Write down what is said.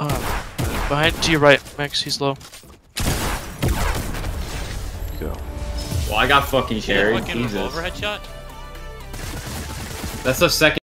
Uh, behind to your right, Max. He's low. Go. Well, I got fucking Sherry. fucking Jesus. That's the second.